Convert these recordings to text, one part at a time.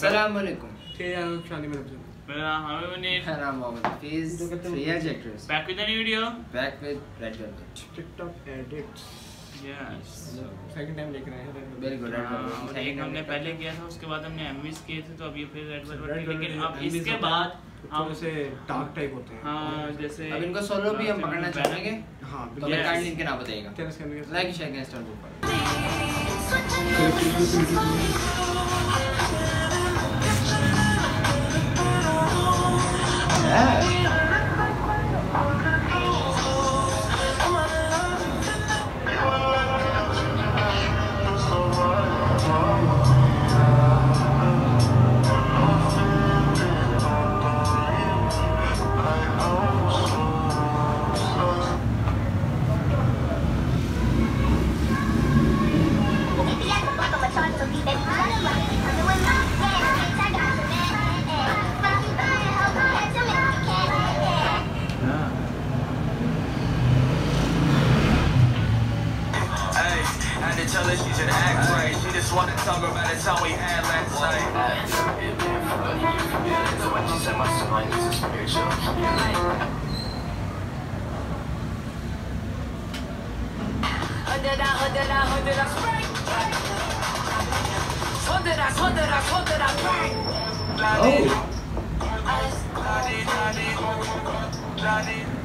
السلام علیکم میرا ہمیں منیر میرا نام Muhammad Hafeez three age actress back with new video back with red velvet yes very good ایک ہم نے پہلے کیا تھا اس کے بعد ہم نے ایم ویز کیے تھے تو اب یہ پھر ریڈ ویلویٹ لیکن اب اس کے بعد ہم ڈارک ٹائپ ہوتے ہیں ہاں جیسے اب ان کو سولو بھی ہم پکڑنا چاہیں گے ہاں تو ہمیں کائنڈلی ان کے نام بتائیے گا لائک شیئر کریں اسٹارٹ اوپر Hey, Oh.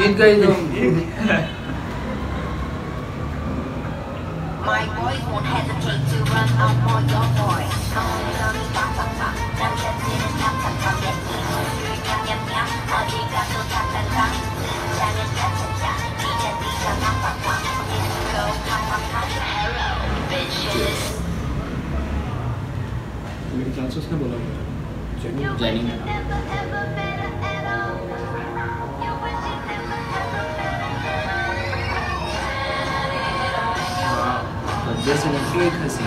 chín cây rồi My boys won't hesitate to run out for your boy. Come on, come on, come on, come on. Nam chân xin tham tham tham nhận đi. Nhắm nhắm nhắm, ở đây cả tôi tham tham tham. Cha nên cha cha cha, đi cha đi cha tham tham tham. Let's go, tham tham tham. Hello, bitches. Mình chán suốt cả buổi. Chuyện gì vậy? das Olimpíadas. Assim.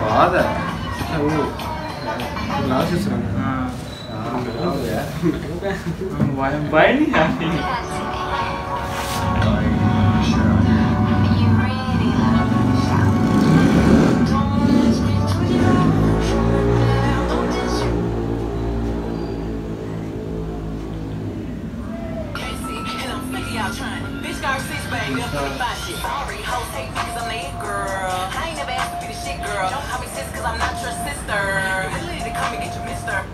Foda. Kenal sih serem. Nah, enggak ya. Wah, baik nih. Baby. That's 35 shit. Sorry, hoes hate me cause I'm the girl. I ain't never asked to be the shit girl. Don't call me sis cause I'm not your sister. You really need to come and get your mister.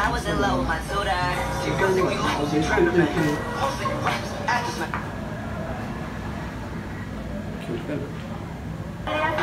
I was in love with my soda. She goes to me, she's trying to make Thank you.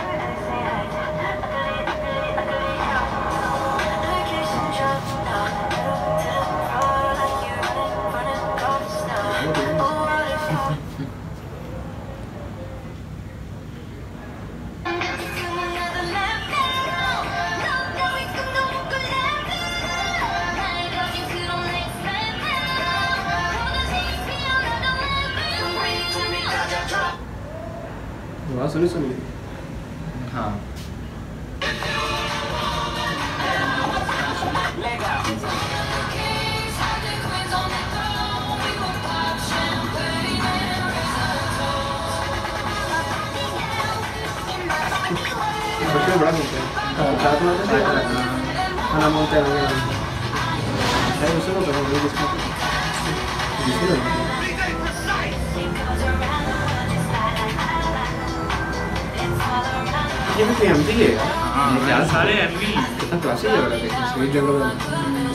ہاں سنی سنی ہاں بڑا ملتے ہیں اس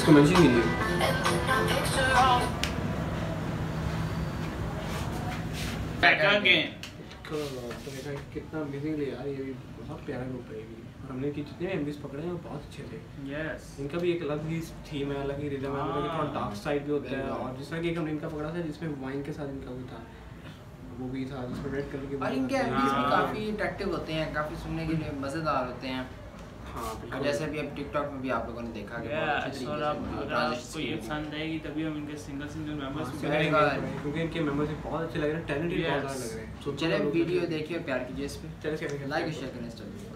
کو mention کیجیے کتنا amazing لے یار یہ بہت پیارا گروپ ہے یہ ہم نے جتنے ایم بیز پکڑے ہیں وہ بہت اچھے تھے ان کا بھی ایک الگ ہی تھیم ہے الگ ہی ریزم ہے تھوڑا ڈارک سائڈ بھی ہوتا ہے اور جس طرح کہ ہم نے ان کا پکڑا تھا جس میں وائن کے ساتھ ان کا بھی تھا وہ بھی تھا جس میں ریڈ کلر کے اور ان کے ایم پیز بھی کافی انٹریکٹیو ہوتے ہیں کافی سننے کے لیے مزیدار ہوتے ہیں ہاں جیسے ابھی اب ٹک ٹاک میں بھی آپ لوگوں نے دیکھا کہ پسند آئے گی تبھی ہم ان کے سنگل سنگل ممبرس کیونکہ ان کے ممبرس بہت اچھے لگ رہے ہیں ٹیلنٹڈ لگ رہے ہیں چلیں ویڈیو دیکھیے پیار کیجیے اس پہ چلیں لائک شیئر کریں انسٹاگرام